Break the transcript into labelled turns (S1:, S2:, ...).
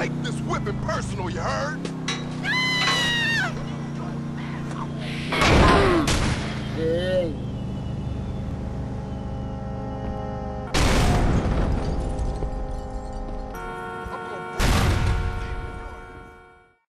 S1: Take this whipping personal, you heard?